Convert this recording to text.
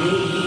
Amen.